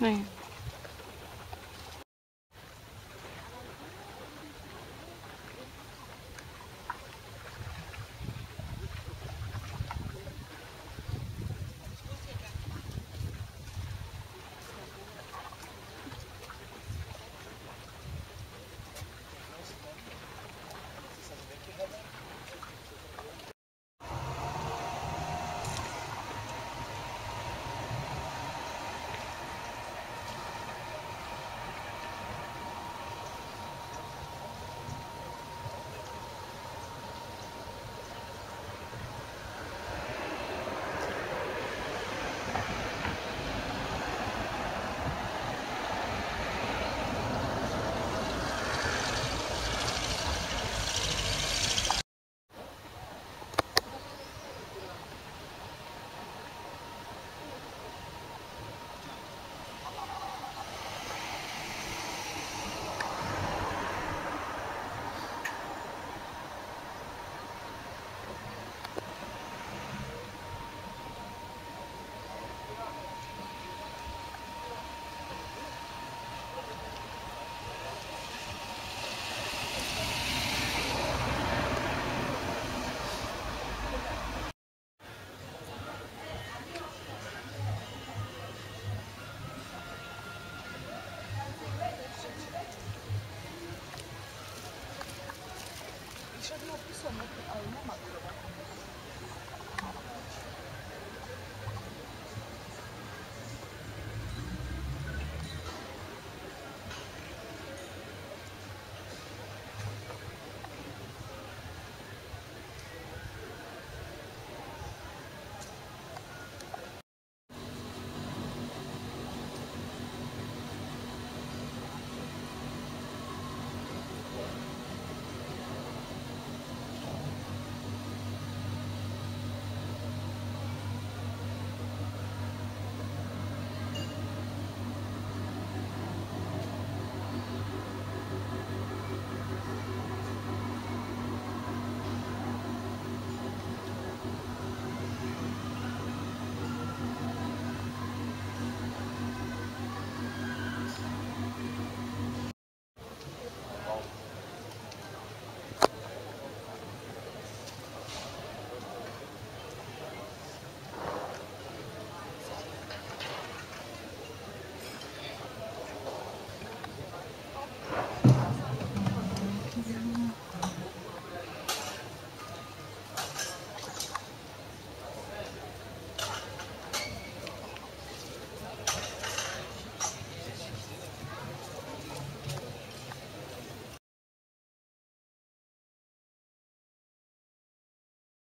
对。